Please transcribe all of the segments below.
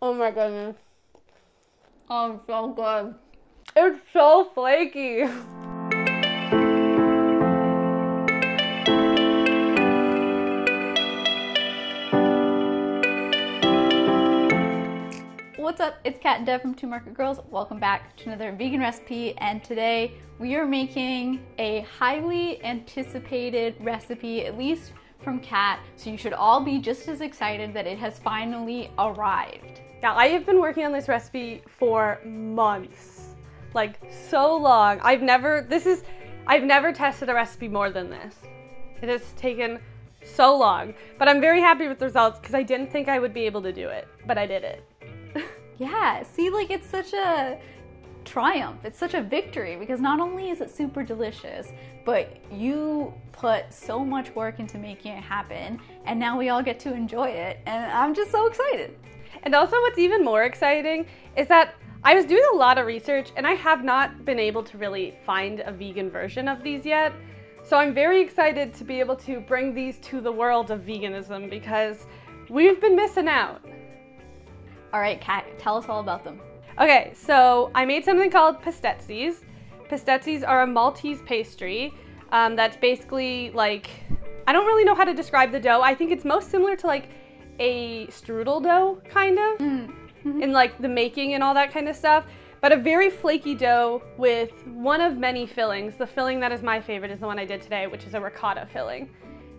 Oh my goodness. Oh, so good. It's so flaky. What's up? It's Kat and Dev from Two Market Girls. Welcome back to another vegan recipe. And today we are making a highly anticipated recipe, at least from Kat. So you should all be just as excited that it has finally arrived. Now, I have been working on this recipe for months. Like, so long. I've never, this is, I've never tested a recipe more than this. It has taken so long. But I'm very happy with the results because I didn't think I would be able to do it. But I did it. Yeah, see, like it's such a triumph. It's such a victory because not only is it super delicious, but you put so much work into making it happen, and now we all get to enjoy it, and I'm just so excited. And also, what's even more exciting is that I was doing a lot of research and I have not been able to really find a vegan version of these yet. So I'm very excited to be able to bring these to the world of veganism because we've been missing out. All right, Kat, tell us all about them. Okay, so I made something called pastizzis. Pastizzis are a Maltese pastry um, that's basically like, I don't really know how to describe the dough. I think it's most similar to like a strudel dough, kind of, mm-hmm. in like the making and all that kind of stuff. But a very flaky dough with one of many fillings. The filling that is my favorite is the one I did today, which is a ricotta filling.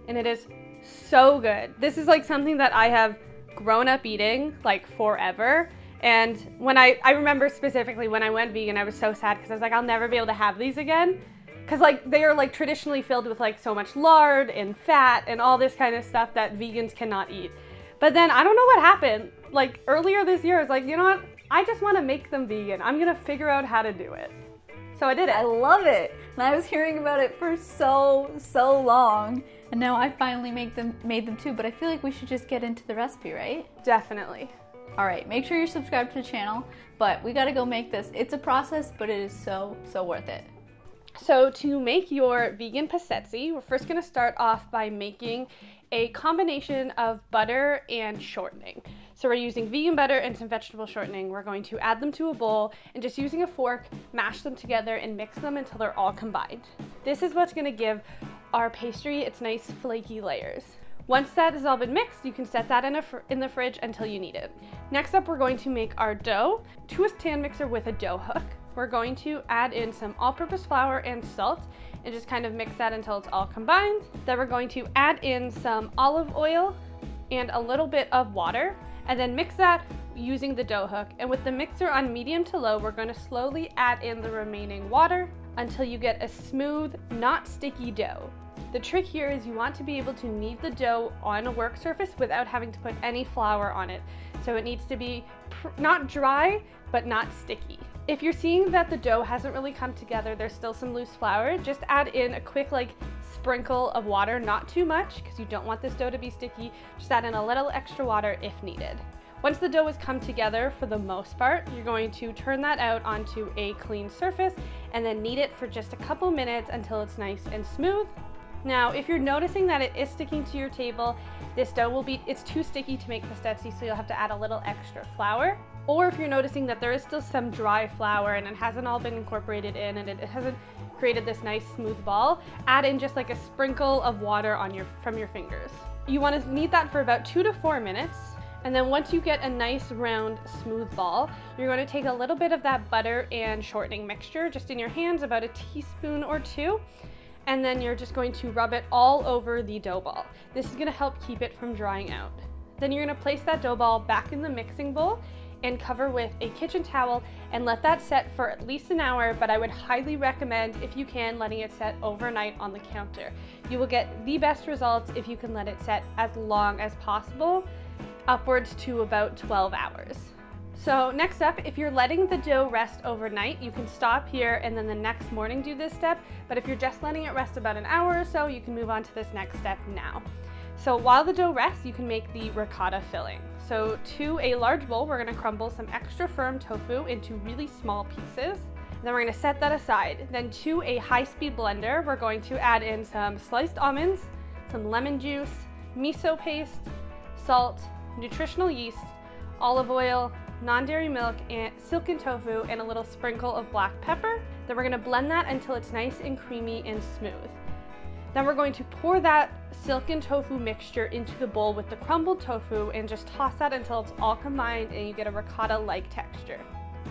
And it is so good. This is like something that I have grown up eating like forever. And when I, I remember specifically when I went vegan, I was so sad because I was like, I'll never be able to have these again. Because like they are like traditionally filled with like so much lard and fat and all this kind of stuff that vegans cannot eat. But then I don't know what happened. Like earlier this year, I was like, you know what? I just want to make them vegan. I'm gonna figure out how to do it. So I did it. I love it. And I was hearing about it for so, so long. And now I finally make them made them too, but I feel like we should just get into the recipe, right? Definitely. All right, make sure you're subscribed to the channel, but we gotta go make this. It's a process, but it is so, so worth it. So to make your vegan pastizzi, we're first gonna start off by making a combination of butter and shortening. So we're using vegan butter and some vegetable shortening. We're going to add them to a bowl and just using a fork, mash them together and mix them until they're all combined. This is what's gonna give our pastry its nice flaky layers. Once that has all been mixed, you can set that in, in the fridge until you need it. Next up, we're going to make our dough to a stand mixer with a dough hook. We're going to add in some all-purpose flour and salt and just kind of mix that until it's all combined. Then we're going to add in some olive oil and a little bit of water and then mix that using the dough hook. And with the mixer on medium to low, we're going to slowly add in the remaining water until you get a smooth, not sticky dough. The trick here is you want to be able to knead the dough on a work surface without having to put any flour on it. So it needs to be not dry, but not sticky. If you're seeing that the dough hasn't really come together, there's still some loose flour, just add in a quick like sprinkle of water, not too much because you don't want this dough to be sticky. Just add in a little extra water if needed. Once the dough has come together for the most part, you're going to turn that out onto a clean surface and then knead it for just a couple minutes until it's nice and smooth. Now, if you're noticing that it is sticking to your table, this dough will be, it's too sticky to make pastizzi, so you'll have to add a little extra flour. Or if you're noticing that there is still some dry flour and it hasn't all been incorporated in and it hasn't created this nice smooth ball, add in just like a sprinkle of water on your, from your fingers. You wanna knead that for about two to four minutes and then once you get a nice round smooth ball, you're going to take a little bit of that butter and shortening mixture just in your hands, about a teaspoon or two, and then you're just going to rub it all over the dough ball. This is going to help keep it from drying out. Then you're going to place that dough ball back in the mixing bowl and cover with a kitchen towel and let that set for at least an hour, but I would highly recommend, if you can, letting it set overnight on the counter. You will get the best results if you can let it set as long as possible upwards to about 12 hours. So next up, if you're letting the dough rest overnight, you can stop here and then the next morning do this step. But if you're just letting it rest about an hour or so, you can move on to this next step now. So while the dough rests, you can make the ricotta filling. So to a large bowl, we're gonna crumble some extra firm tofu into really small pieces. Then we're gonna set that aside. Then to a high-speed blender, we're going to add in some sliced almonds, some lemon juice, miso paste, salt, nutritional yeast, olive oil, non-dairy milk, and silken tofu, and a little sprinkle of black pepper. Then we're gonna blend that until it's nice and creamy and smooth. Then we're going to pour that silken tofu mixture into the bowl with the crumbled tofu and just toss that until it's all combined and you get a ricotta-like texture.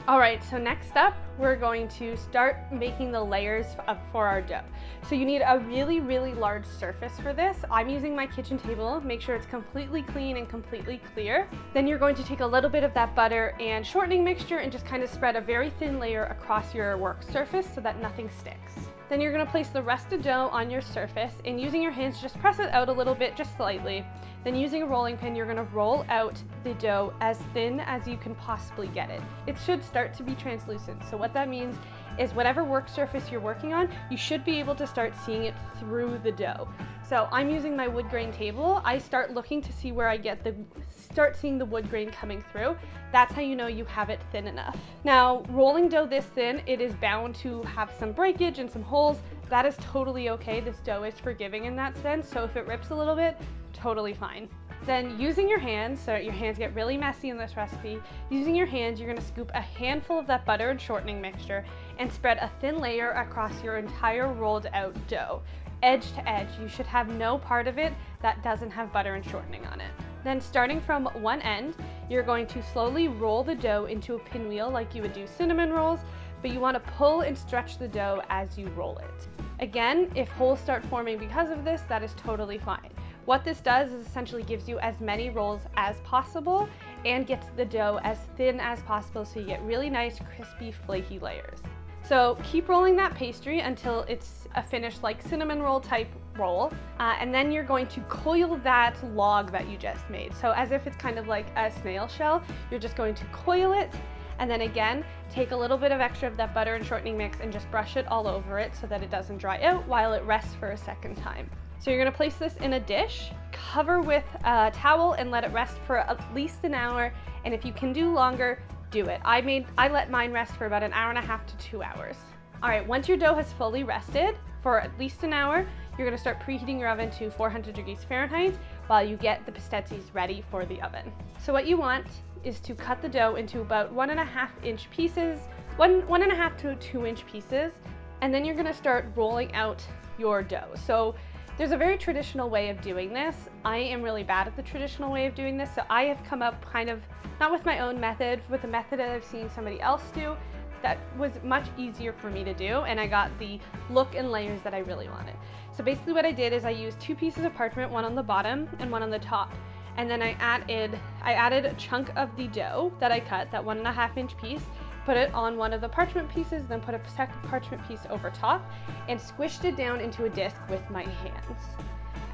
All right, so next up, we're going to start making the layers for our dough. So you need a really, really large surface for this. I'm using my kitchen table, make sure it's completely clean and completely clear. Then you're going to take a little bit of that butter and shortening mixture and just kind of spread a very thin layer across your work surface so that nothing sticks. Then you're gonna place the rest of dough on your surface and using your hands, just press it out a little bit, just slightly. Then using a rolling pin, you're gonna roll out the dough as thin as you can possibly get it. It should start to be translucent. So what that means is whatever work surface you're working on, you should be able to start seeing it through the dough. So I'm using my wood grain table. I start looking to see where I get the, start seeing the wood grain coming through. That's how you know you have it thin enough. Now, rolling dough this thin, it is bound to have some breakage and some holes. That is totally okay. This dough is forgiving in that sense. So if it rips a little bit, totally fine. Then using your hands, so your hands get really messy in this recipe, using your hands, you're gonna scoop a handful of that butter and shortening mixture and spread a thin layer across your entire rolled out dough. Edge to edge, you should have no part of it that doesn't have butter and shortening on it. Then starting from one end, you're going to slowly roll the dough into a pinwheel like you would do cinnamon rolls, but you wanna pull and stretch the dough as you roll it. Again, if holes start forming because of this, that is totally fine. What this does is essentially gives you as many rolls as possible and gets the dough as thin as possible so you get really nice, crispy, flaky layers. So keep rolling that pastry until it's a finished like cinnamon roll type roll. Uh, and then you're going to coil that log that you just made. So as if it's kind of like a snail shell, you're just going to coil it and then again, take a little bit of extra of that butter and shortening mix and just brush it all over it so that it doesn't dry out while it rests for a second time. So you're gonna place this in a dish, cover with a towel and let it rest for at least an hour. And if you can do longer, do it. I made, I let mine rest for about an hour and a half to two hours. All right, once your dough has fully rested for at least an hour, you're gonna start preheating your oven to 400 degrees Fahrenheit while you get the pastizzis ready for the oven. So what you want is to cut the dough into about one and a half inch pieces, one, one and a half to two inch pieces, and then you're gonna start rolling out your dough. So there's a very traditional way of doing this. I am really bad at the traditional way of doing this, so I have come up kind of, not with my own method, with a method that I've seen somebody else do that was much easier for me to do, and I got the look and layers that I really wanted. So basically what I did is I used two pieces of parchment, one on the bottom and one on the top. And then I added, I added a chunk of the dough that I cut, that one and a half inch piece, put it on one of the parchment pieces, then put a second parchment piece over top, and squished it down into a disc with my hands.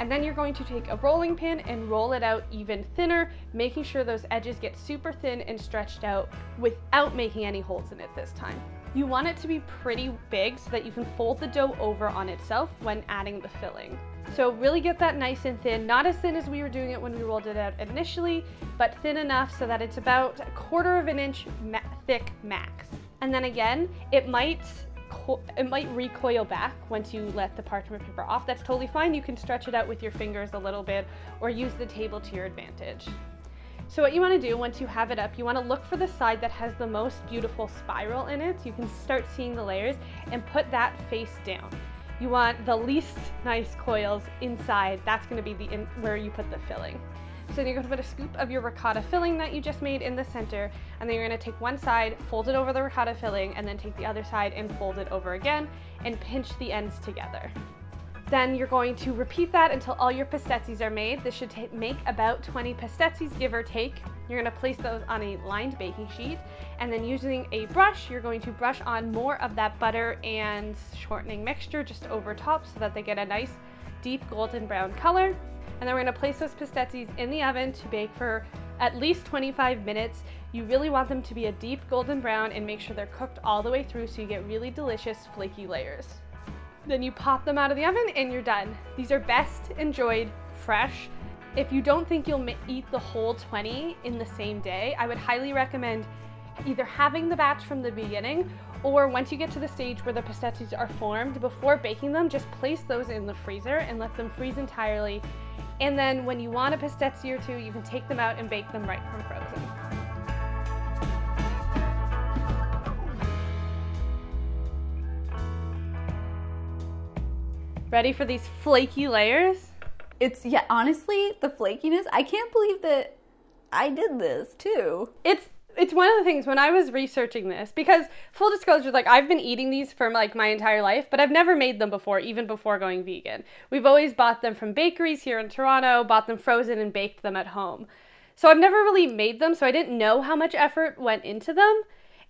And then you're going to take a rolling pin and roll it out even thinner, making sure those edges get super thin and stretched out without making any holes in it this time. You want it to be pretty big so that you can fold the dough over on itself when adding the filling. So really get that nice and thin, not as thin as we were doing it when we rolled it out initially, but thin enough so that it's about a quarter of an inch ma thick max. And then again, it might it might recoil back once you let the parchment paper off. That's totally fine. You can stretch it out with your fingers a little bit or use the table to your advantage. So what you want to do once you have it up, you want to look for the side that has the most beautiful spiral in it. So you can start seeing the layers and put that face down. You want the least nice coils inside. That's going to be the in, where you put the filling. So then you're going to put a scoop of your ricotta filling that you just made in the center, and then you're going to take one side, fold it over the ricotta filling, and then take the other side and fold it over again, and pinch the ends together. Then you're going to repeat that until all your pastizzis are made. This should make about 20 pastizzis, give or take. You're gonna place those on a lined baking sheet, and then using a brush, you're going to brush on more of that butter and shortening mixture just over top so that they get a nice deep golden brown color. And then we're gonna place those pastizzis in the oven to bake for at least 25 minutes. You really want them to be a deep golden brown and make sure they're cooked all the way through so you get really delicious flaky layers. Then you pop them out of the oven and you're done. These are best enjoyed fresh. If you don't think you'll eat the whole 20 in the same day, I would highly recommend either having the batch from the beginning or once you get to the stage where the pastizzis are formed, before baking them, just place those in the freezer and let them freeze entirely. And then when you want a pastizzi or two, you can take them out and bake them right from frozen. Ready for these flaky layers? It's yeah, honestly, the flakiness. I can't believe that I did this too. It's it's one of the things when I was researching this because full disclosure, like I've been eating these for like my entire life, but I've never made them before, even before going vegan. We've always bought them from bakeries here in Toronto, bought them frozen and baked them at home. So I've never really made them, so I didn't know how much effort went into them.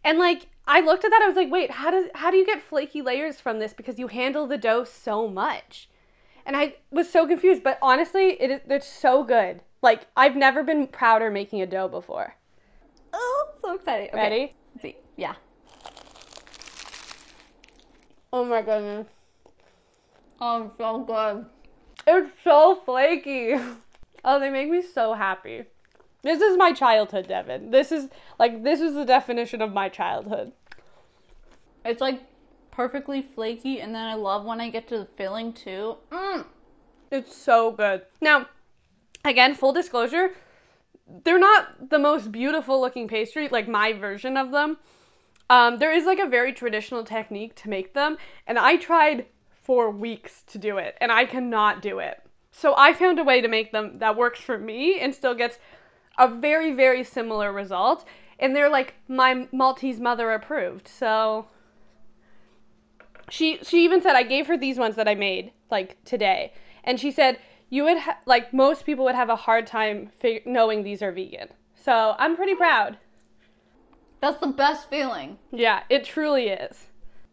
And like I looked at that, I was like, wait, how does how do you get flaky layers from this? Because you handle the dough so much. And I was so confused, but honestly, it is they're so good. Like I've never been prouder making a dough before. Oh, so excited. Okay. Ready? Let's see. Yeah. Oh my goodness. Oh, so good. It's so flaky. Oh, they make me so happy. This is my childhood, Devin. This is like this is the definition of my childhood. It's like perfectly flaky, and then I love when I get to the filling too. Mm. It's so good. Now, again, full disclosure, they're not the most beautiful looking pastry, like my version of them. Um, there is like a very traditional technique to make them, and I tried for weeks to do it, and I cannot do it. So I found a way to make them that works for me and still gets a very, very similar result. And they're like my Maltese mother approved. So she she even said I gave her these ones that I made like today, and she said you would ha- like most people would have a hard time fig- knowing these are vegan. So I'm pretty proud. That's the best feeling. Yeah, it truly is.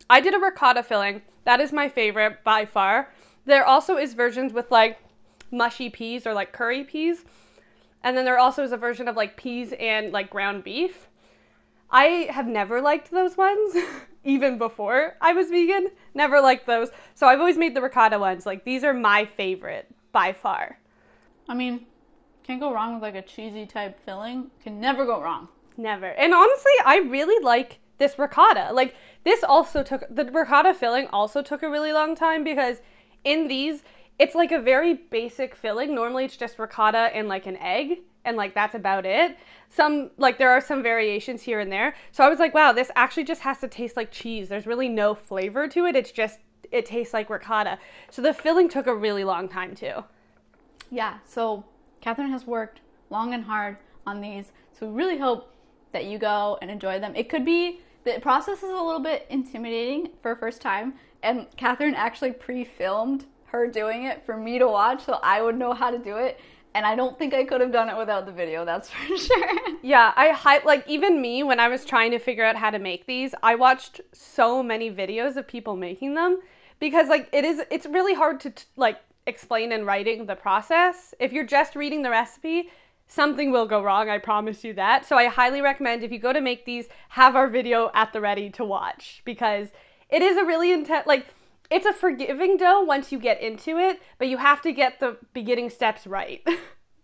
I did a ricotta filling. That is my favorite by far. There also is versions with like mushy peas or like curry peas. And then there also is a version of like peas and like ground beef. I have never liked those ones, even before I was vegan. Never liked those. So I've always made the ricotta ones. Like these are my favorite by far. I mean, can't go wrong with like a cheesy type filling. Can never go wrong. Never. And honestly, I really like this ricotta. Like this also took the ricotta filling also took a really long time because in these it's like a very basic filling. Normally it's just ricotta and like an egg and like that's about it. Some like there are some variations here and there. So I was like, wow, this actually just has to taste like cheese. There's really no flavor to it. It's just it tastes like ricotta. So the filling took a really long time too. Yeah, so Catherine has worked long and hard on these. So we really hope that you go and enjoy them. It could be the process is a little bit intimidating for a first time, and Catherine actually pre-filmed her doing it for me to watch so I would know how to do it. And I don't think I could have done it without the video, that's for sure. Yeah, I hi- like even me when I was trying to figure out how to make these, I watched so many videos of people making them because like it is it's really hard to t- like explain in writing the process. If you're just reading the recipe, something will go wrong, I promise you that. So I highly recommend if you go to make these, have our video at the ready to watch because it is a really intense like it's a forgiving dough once you get into it, but you have to get the beginning steps right.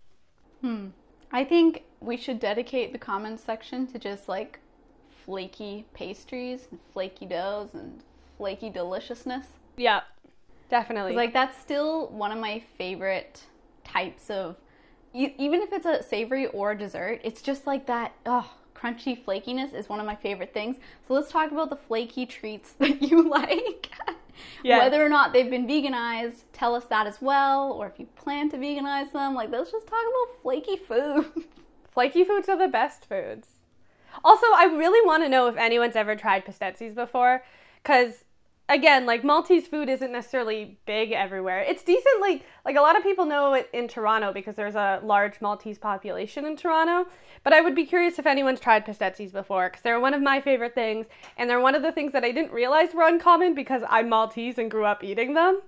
hmm. I think we should dedicate the comments section to just like flaky pastries and flaky doughs and flaky deliciousness. Yeah, definitely. Like that's still one of my favorite types of even if it's a savory or a dessert, it's just like that oh, crunchy flakiness is one of my favorite things. So let's talk about the flaky treats that you like. Yeah. Whether or not they've been veganized, tell us that as well, or if you plan to veganize them. Like, let's just talk about flaky foods. Flaky foods are the best foods. Also, I really want to know if anyone's ever tried pastizzis before, because again, like Maltese food isn't necessarily big everywhere. It's decent, like like a lot of people know it in Toronto because there's a large Maltese population in Toronto. But I would be curious if anyone's tried pastizzis before because they're one of my favorite things, and they're one of the things that I didn't realize were uncommon because I'm Maltese and grew up eating them.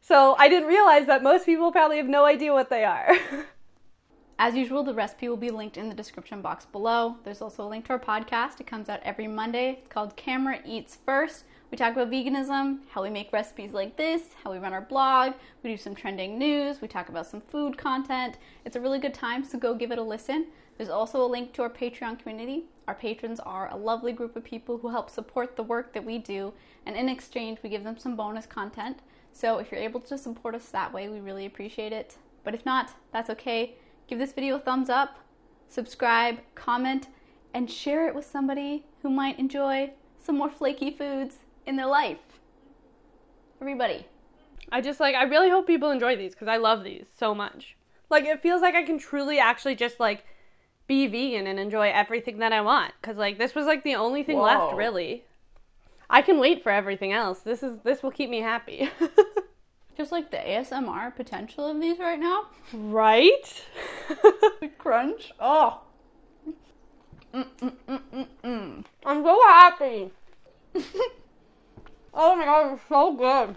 So I didn't realize that most people probably have no idea what they are. As usual, the recipe will be linked in the description box below. There's also a link to our podcast. It comes out every Monday. It's called Camera Eats First. We talk about veganism, how we make recipes like this, how we run our blog, we do some trending news, we talk about some food content. It's a really good time, so go give it a listen. There's also a link to our Patreon community. Our patrons are a lovely group of people who help support the work that we do, and in exchange, we give them some bonus content. So if you're able to support us that way, we really appreciate it. But if not, that's okay give this video a thumbs up, subscribe, comment, and share it with somebody who might enjoy some more flaky foods in their life. Everybody. I just like I really hope people enjoy these because I love these so much. Like it feels like I can truly actually just like be vegan and enjoy everything that I want because like this was like the only thing Whoa. left really. I can wait for everything else. This is this will keep me happy. Just like the ASMR potential of these right now. right? The crunch. Oh. I'm so happy. oh my god, it's so good.